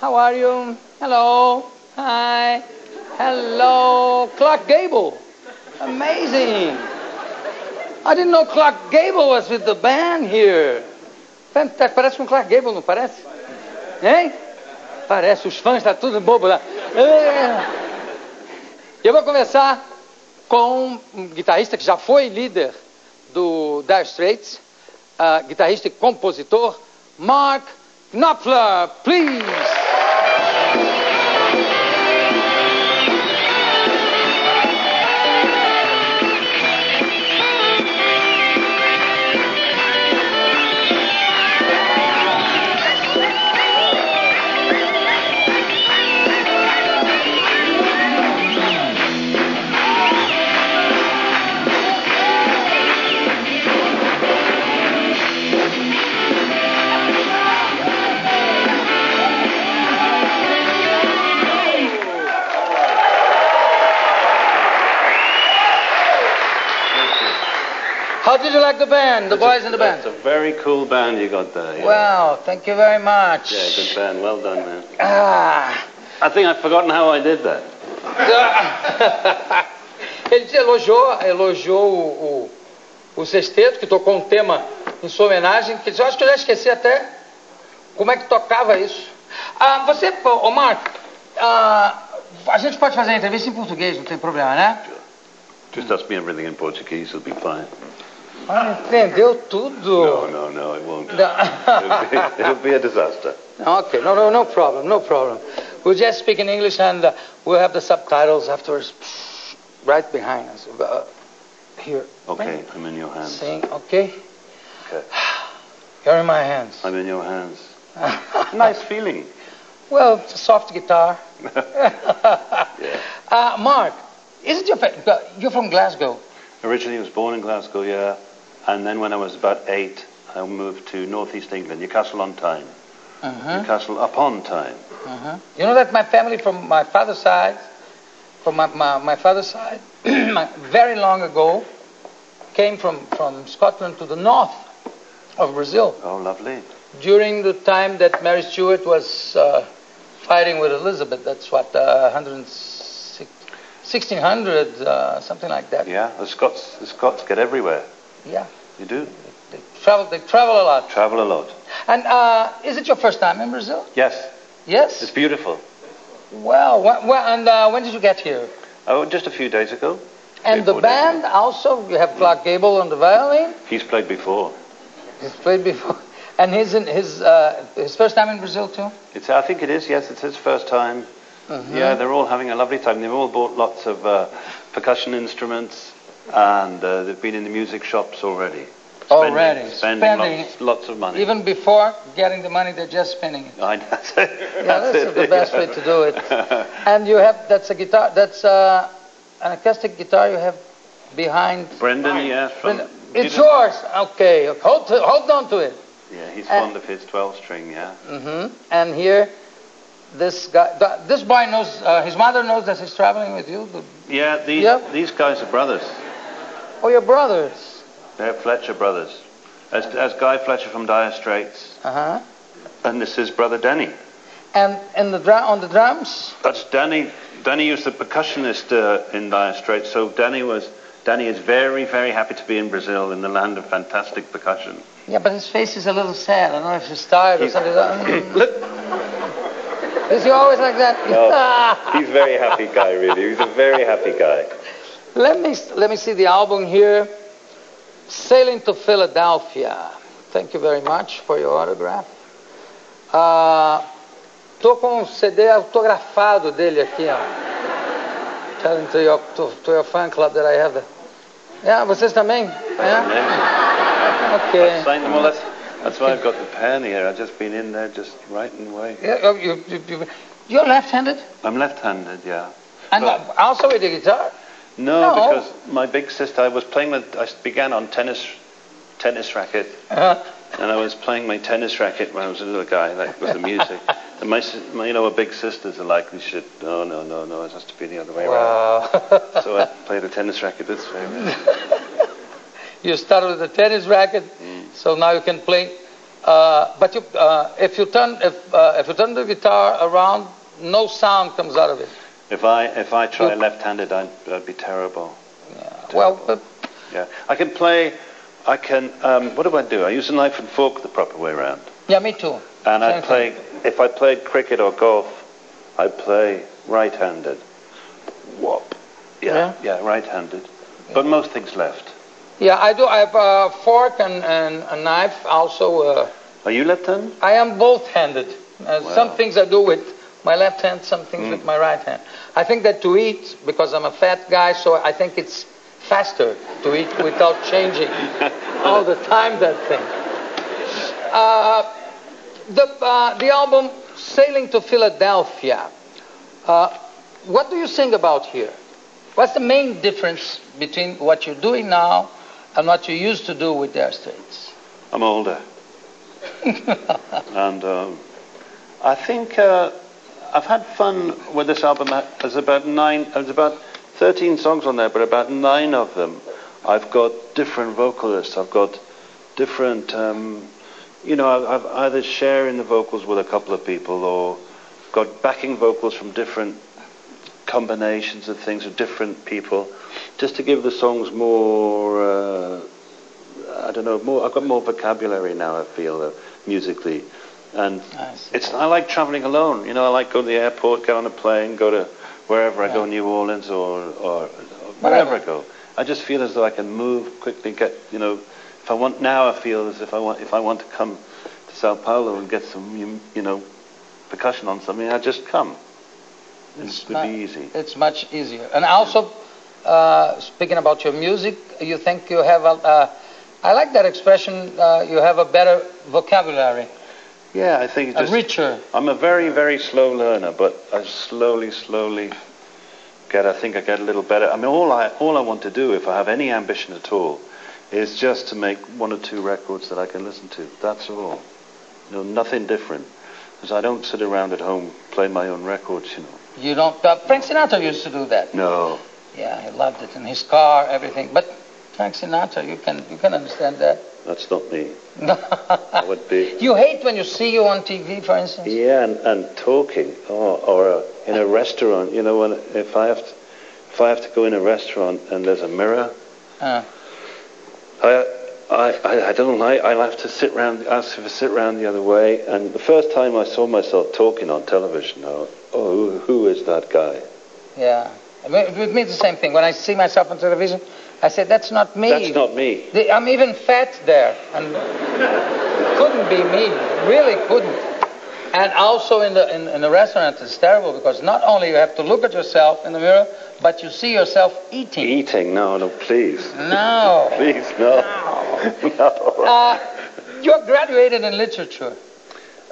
How are you? Hello. Hi. Hello. Clark Gable. Amazing. I didn't know Clark Gable was with the band here. Parece com Clark Gable, não parece? Hein? Parece. Os fãs estão tá tudo bobo lá. É. Eu vou começar com um guitarrista que já foi líder do Dire Straits, uh, guitarrista e compositor, Mark Knopfler, please. How did you like the band, the It's boys a, in the band? It's a very cool band you got there. Yeah. Wow, thank you very much. Yeah, good band. Well done, man. Ah. I think I've forgotten how I did that. Ele elogiou, elogiou o, o, o sexteto, que tocou um tema em sua homenagem, que eu acho que eu já esqueci até como é que tocava isso. Ah, você, ô Marco, ah, a gente pode fazer a entrevista em português, não tem problema, né? Just ask me everything in Portuguese, it'll be fine. Ah, entendeu tudo. No, no, no, it won't. No. it'll, be, it'll be a disaster. Okay, no, no, no problem, no problem. We'll just speak in English and uh, we'll have the subtitles afterwards right behind us. Uh, here. Okay, I'm in your hands. Sing, okay? Okay. You're in my hands. I'm in your hands. nice feeling. well, it's a soft guitar. Yeah. uh, Mark, isn't your fa- you're from Glasgow? Originally, I was born in Glasgow, yeah. And then when I was about eight, I moved to northeast England, Newcastle on Tyne. Uh-huh. Newcastle upon Tyne. Uh-huh. You know that my family from my father's side, from my, my, my father's side, very long ago, came from, from Scotland to the north of Brazil Oh, lovely. during the time that Mary Stuart was uh, fighting with Elizabeth. That's what, uh, 1600, uh, something like that. Yeah, the Scots, the Scots get everywhere. Yeah. You do. They travel, they travel a lot. Travel a lot. And uh, is it your first time in Brazil? Yes, Yes. it's beautiful. Well, wh- wh- and uh, when did you get here? Oh, just a few days ago. And the band also, you have Clark Gable on the violin. He's played before. He's played before. And in his, uh, his first time in Brazil too? It's, I think it is, yes, it's his first time. Mhm. Yeah, they're all having a lovely time. They've all bought lots of uh, percussion instruments and uh, they've been in the music shops already. Spending- Already, Spending, spending. lots, lots of money. Even before getting the money, they're just spending it. I know. that's it. Yeah, that's the best way to do it. And you have, that's a guitar, that's uh, an acoustic guitar you have behind. Brendan, yeah. From, It's you know- yours. Okay, hold, to, hold on to it. Yeah, he's Uh, fond of his 12 string, yeah. hmm And here, this guy, this boy knows, uh, his mother knows that he's traveling with you. The, Yeah, these, Yep. these guys are brothers. Oh, your brothers. They're Fletcher brothers. As, as Guy Fletcher from Dire Straits, Uh huh. and this is brother Danny. And in the drum, on the drums. That's Danny. Danny was the percussionist uh, in Dire Straits, so Danny was. Danny is very, very happy to be in Brazil, in the land of fantastic percussion. Yeah, but his face is a little sad. I don't know if he's tired or He's- something. Mm. Look, Is he always like that? no, he's a very happy guy, really. He's a very happy guy. Let me let me see the album here. Sailing to Philadelphia. Thank you very much for your autograph. Ah, tô com um CD autografado dele aqui, ó. Telling to your, to, to your fan club that I have. The... Yeah, vocês também? Yeah? Okay. All. That's, that's why I've got the pen here. I've just been in there, just writing away. Yeah, oh, you, you, you, you're left-handed? I'm left-handed, yeah. And But- also with the guitar? No, No. because my big sister. I was playing with. I began on tennis, tennis racket. Uh, And I was playing my tennis racket when I was a little guy, like with the music. and my, my, you know, our big sisters are like, we should, no, no, no, no, it has to be the other way around. So I played the tennis racket this way. you started with a tennis racket, Mm. so now you can play Uh, but you, uh, if you turn if uh, if you turn the guitar around, no sound comes out of it. If I if I try left-handed, I'd, I'd be terrible. Yeah. Well, but Yeah, I can play. I can. Um, what do I do? I use a knife and fork the proper way around, yeah, me too. and I play. If I played cricket or golf, I play right-handed. Whop. Yeah, yeah, right-handed. But most things left. Yeah, I do. I have a fork and, and a knife. Also, uh, Are you left-handed? I am both-handed. Uh, Some things I do with my left hand, some things Mm. with my right hand. I think that to eat, because I'm a fat guy, so I think it's faster to eat without changing all the time that thing. Uh, the, uh, the album Sailing to Philadelphia. Uh, what do you think about here? What's the main difference between what you're doing now and what you used to do with Dire Straits? I'm older, and um, I think uh, I've had fun with this album. There's about nine. There's about 13 songs on there, but about nine of them, I've got different vocalists. I've got different. Um, you know, I've, either sharing the vocals with a couple of people, or got backing vocals from different combinations of things with different people, just to give the songs more. Uh, I don't know. More. I've got more vocabulary now. I feel uh, musically, and it's. I like traveling alone. You know, I like go to the airport, get on a plane, go to wherever I go, New Orleans or, or, or wherever I go. I just feel as though I can move quickly. Get you know, if I want now, I feel as if I want if I want to come to Sao Paulo and get some you, you know percussion on something, I just come. It's it would not- be easy. It's much easier. And also, uh, speaking about your music, you think you have a. Uh, I like that expression. Uh, you have a better vocabulary, Yeah, I think just. richer. I'm a very, very slow learner, but I slowly, slowly get. I think I get a little better. I mean, all I all I want to do, if I have any ambition at all, is just to make one or two records that I can listen to. That's all. You know, nothing different. Because I don't sit around at home playing my own records. You know. You don't. Uh, Frank Sinatra used to do that. No. Yeah, he loved it in his car, everything. But Frank Sinatra, you can you can understand that. That's not me. I would be. you hate when you see you on TV, for instance. Yeah, and, and talking, or, or uh, in a restaurant. You know, when if I have to, if I have to go in a restaurant and there's a mirror, Uh, I, I, I, I don't like. I'll have to sit round, ask if I sit round the other way. And the first time I saw myself talking on television, I went, oh, who, who is that guy? yeah. I With me, it's the same thing. When I see myself on television, I said, "That's not me." That's not me. The- I'm even fat there, and couldn't be me. Really couldn't. And also in the in, in the restaurant, it's terrible because not only you have to look at yourself in the mirror, but you see yourself eating. Eating? No, no, please, No. please, no, no. no. Uh, you're graduated in literature.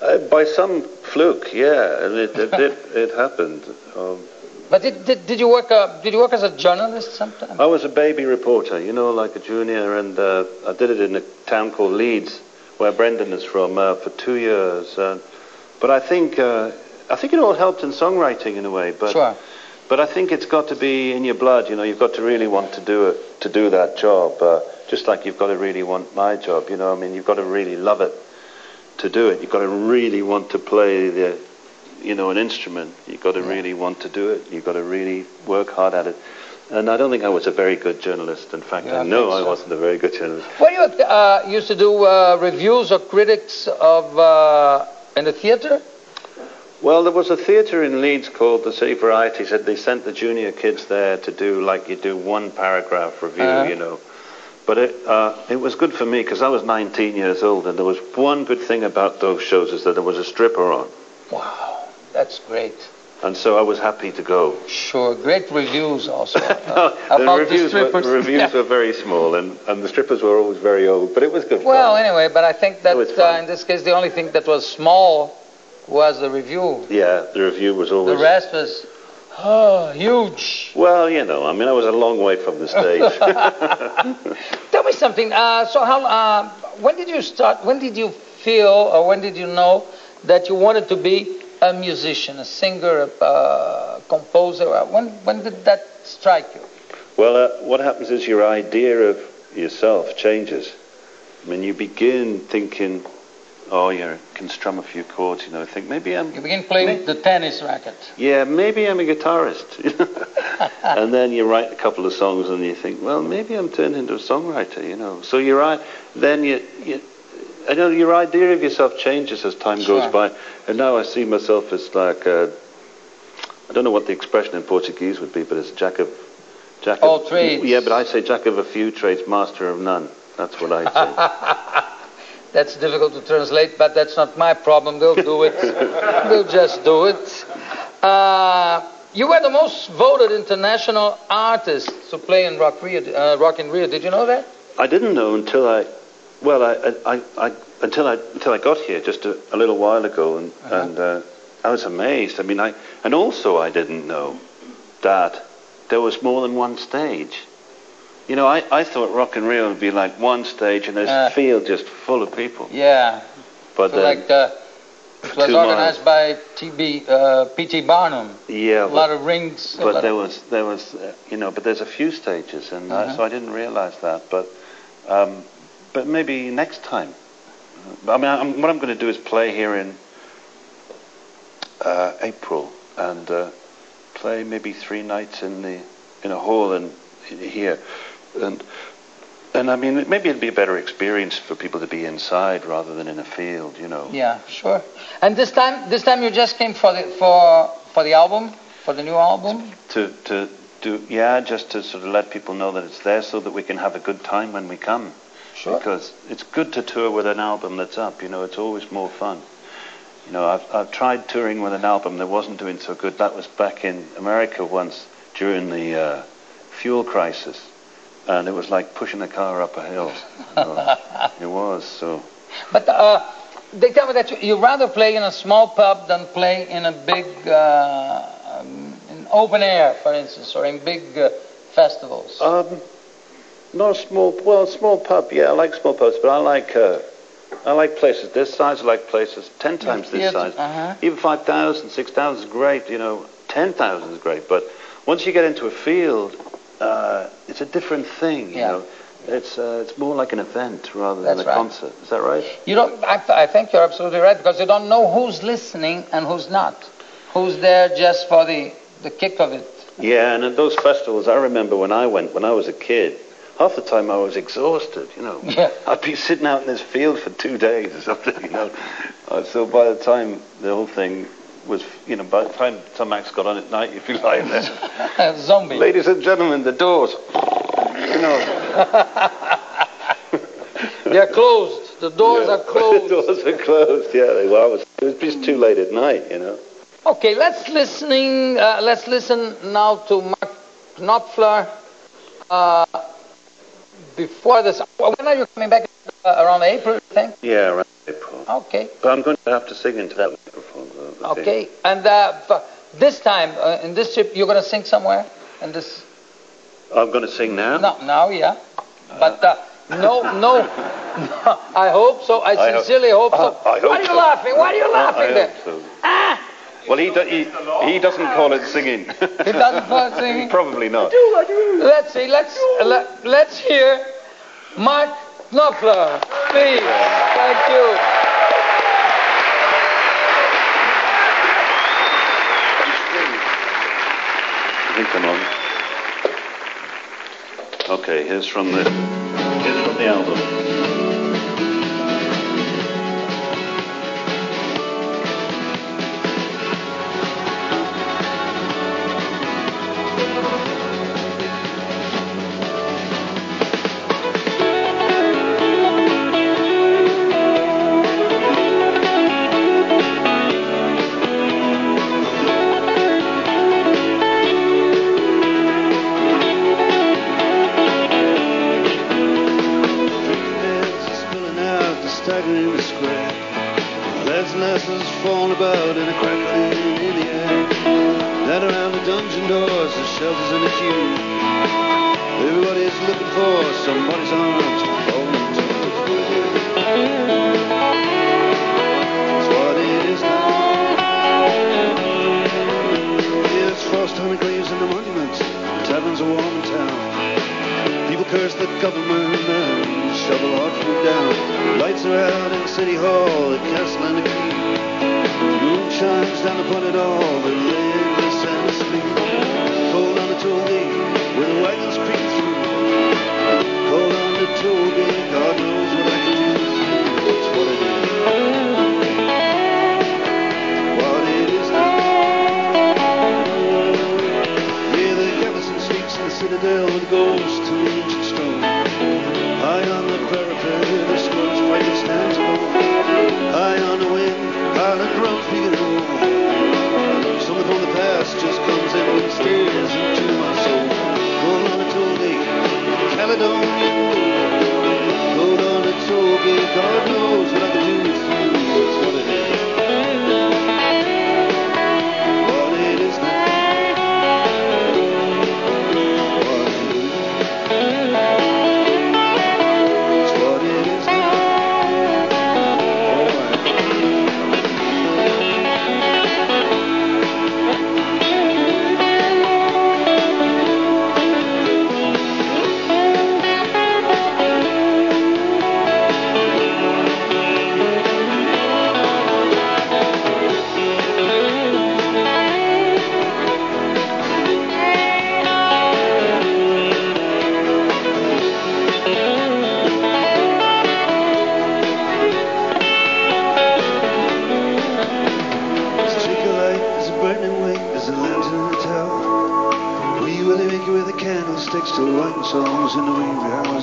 Uh, by some fluke, yeah, it it, it, it happened. Um, But did, did, did you work uh, did you work as a journalist sometime? I was a baby reporter, you know, like a junior, and uh, I did it in a town called Leeds, where Brendan is from, uh, for two years. Uh, but I think uh, I think it all helped in songwriting in a way. But Sure. but I think it's got to be in your blood. You know, you've got to really want to do it to do that job. Uh, just like you've got to really want my job. You know, I mean, you've got to really love it to do it. You've got to really want to play the you know, an instrument. You've got to really want to do it. You've got to really work hard at it. And I don't think I was a very good journalist. In fact, Yeah, I know I so. wasn't a very good journalist. Well, you uh, used to do uh, reviews or critics of uh, in the theater. Well, there was a theatre in Leeds called the City Variety. Said they sent the junior kids there to do like you do one paragraph review, Uh-huh. you know. But it uh, it was good for me because I was 19 years old, and there was one good thing about those shows is that there was a stripper on, Wow, that's great. and so I was happy to go. Sure, great reviews also. Uh, about reviews, the were, strippers. the reviews Yeah. were very small, and, and the strippers were always very old. But it was good Well, fun. anyway, but I think that uh, in this case, the only thing that was small was the review. Yeah, the review was always. The rest was oh, huge. Well, you know, I mean, I was a long way from the stage. Tell me something. Uh, so, how? Uh, when did you start? When did you feel, or when did you know that you wanted to be a musician, a singer, a uh, composer? Uh, When when did that strike you? well, uh, what happens is your idea of yourself changes. I mean, you begin thinking oh, you can strum a few chords, you know, think maybe I'm. You begin playing the tennis racket. Yeah, maybe I'm a guitarist. and then you write a couple of songs and you think, well, maybe I'm turned into a songwriter, you know. So you're right. Then you, you I know your idea of yourself changes as time Sure. goes by. And now I see myself as like, uh, I don't know what the expression in Portuguese would be, but it's jack of, jack All of, trades. Yeah, but I say jack of a few trades, master of none. That's what I say. That's difficult to translate, but that's not my problem. We'll do it. we'll just do it. Uh, you were the most voted international artist to play in Rock, Rio, uh, Rock in Rio. Did you know that? I didn't know until I, well, I, I, I until I until I got here just a, a little while ago, and Uh-huh. and uh, I was amazed. I mean, I and also I didn't know that there was more than one stage. You know, I, I thought Rock in Rio would be like one stage and this Uh. field just full of people. Yeah. But So then, like uh, it was organized by TB, uh, P.T. Barnum. yeah, a but, lot of rings. but there was there was uh, you know, but there's a few stages, and Uh-huh. uh, so I didn't realize that. But um, but maybe next time. I mean, I'm, what I'm going to do is play here in uh, April and uh, play maybe three nights in the in a hall and here, and and I mean maybe it'd be a better experience for people to be inside rather than in a field, you know. Yeah, sure. And this time, this time you just came for the for for the album, for the new album. To to do yeah, just to sort of let people know that it's there so that we can have a good time when we come. Sure. Because it's good to tour with an album that's up. You know, it's always more fun. You know, I've, I've tried touring with an album that wasn't doing so good. That was back in America once during the uh, fuel crisis. And it was like pushing a car up a hill. It was, so. But uh, they tell me that you, you rather play in a small pub than play in a big, uh, um, in open air, for instance, or in big uh, festivals. Um, not a small, well, small pub, yeah, I like small pubs, but I like, uh, I like places this size, I like places 10 times this theatre, size. uh-huh. Even 5,000, 6,000 is great, you know, 10,000 is great, but once you get into a field, uh, it's a different thing, you Yeah. know. It's, uh, it's more like an event rather than That's a right. concert. Is that right? You don't. I, I think you're absolutely right because you don't know who's listening and who's not, who's there just for the the kick of it. Yeah, and at those festivals, I remember when I went, when I was a kid, half the time I was exhausted, you know. Yeah. I'd be sitting out in this field for two days or something, you know. Uh, so by the time the whole thing was, you know, by the time Tom Max got on at night, if you like, there. Zombie. Ladies and gentlemen, the doors. You know, They're closed. The doors are closed. the doors are closed. Yeah, they were. I was, it was just too late at night, you know. Okay, let's listening. Uh, let's listen now to Mark Knopfler. Uh, before this, when are you coming back? Uh, around April, I think. Yeah, around April. Okay. But I'm going to have to sing into that microphone. though, I think. Okay. And uh, this time, uh, in this trip, you're going to sing somewhere. In this. I'm going to sing now. No, now, yeah. But uh, no, no, I hope so. I I sincerely hope, so. I hope Why are you so. laughing? Why are you laughing I there? so. Ah, Well, he, do, he, he doesn't call it singing. he doesn't call it singing. Probably not. Let's see. Let's let, let's hear Mark Knopfler, please. Thank you. I on. Okay, here's from the here's from the album. The staggering the square. And lasses falling about in a crackling in the air. That around the dungeon doors, the shelters in the queue. Everybody's looking for somebody's arms to fall what it is now. It's frost on the graves and the monuments. The taverns are warm in town curse the government and shovel hard from down. Lights are out in City Hall, at Castle and the Key. Moon shines down upon it all.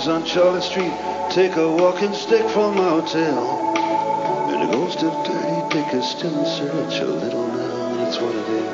on Charlotte Street. Take a walking stick from my hotel. And a ghost of dirty dick is still in search a little now. it's what it is.